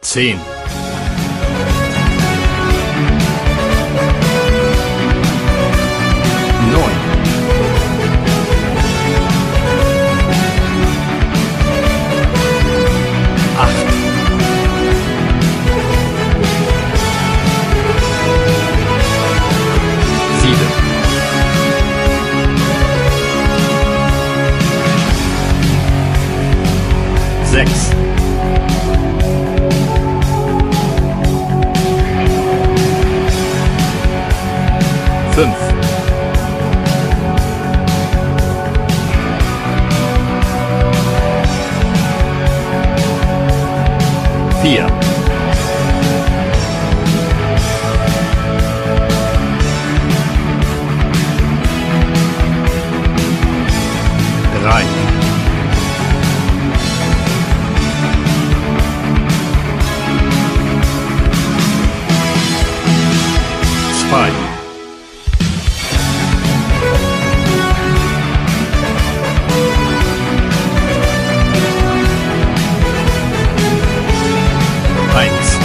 zehn. Neun. Acht. Sieben. Sechs fünf. Vier. Drei. Zwei Thanks.